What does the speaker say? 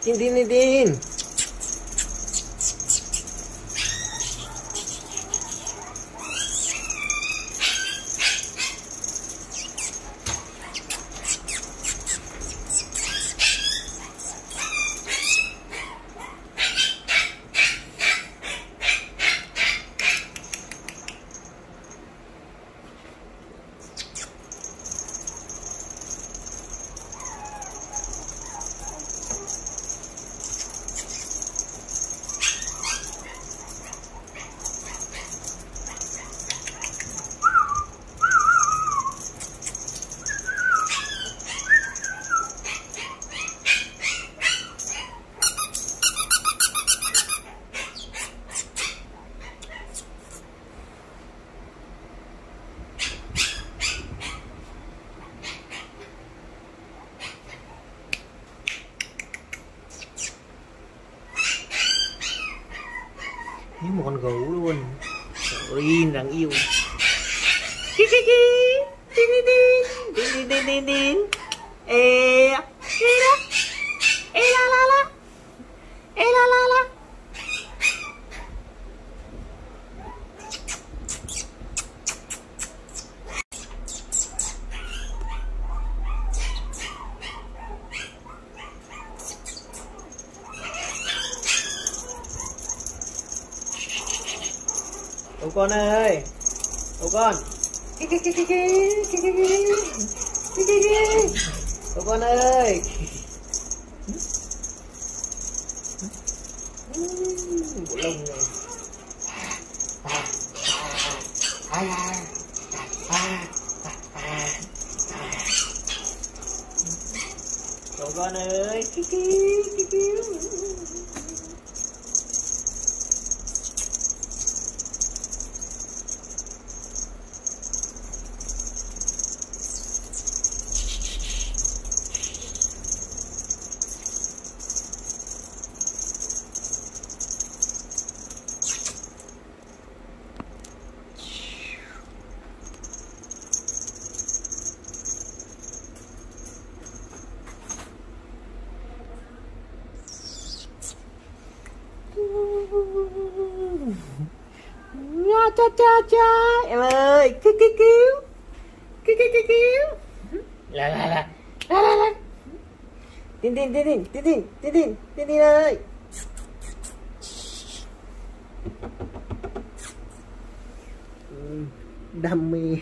叮叮叮叮 như một con gấu luôn. Rin đáng yêu. Ê. Tụi con ơi. Tụi con. Tụi con ơi. Bộ lông này. Tụi con ơi Tụi con ơi. Cha cha cha. Em ơi cứu cứu cứu cứu cứu cứu cứu la la la la la la tin tin tin tin tin tin tin tin tin tin ơi. Đam mê.